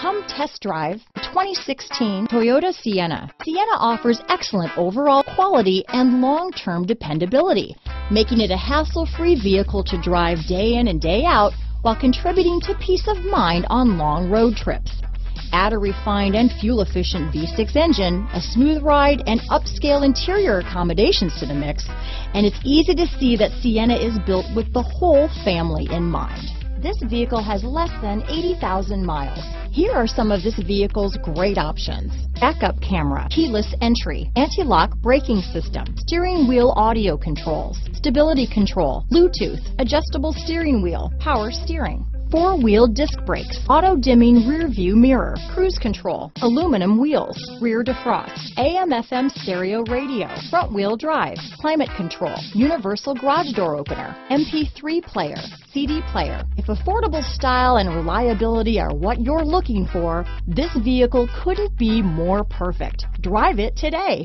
Come test drive 2016 Toyota Sienna. Sienna offers excellent overall quality and long-term dependability, making it a hassle-free vehicle to drive day in and day out while contributing to peace of mind on long road trips. Add a refined and fuel-efficient V6 engine, a smooth ride, and upscale interior accommodations to the mix, and it's easy to see that Sienna is built with the whole family in mind. This vehicle has less than 80,000 miles. Here are some of this vehicle's great options. Backup camera, keyless entry, anti-lock braking system, steering wheel audio controls, stability control, Bluetooth, adjustable steering wheel, power steering, four-wheel disc brakes, auto-dimming rear view mirror, cruise control, aluminum wheels, rear defrost, AM FM stereo radio, front wheel drive, climate control, universal garage door opener, MP3 player, CD player. If affordable style and reliability are what you're looking for, this vehicle couldn't be more perfect. Drive it today.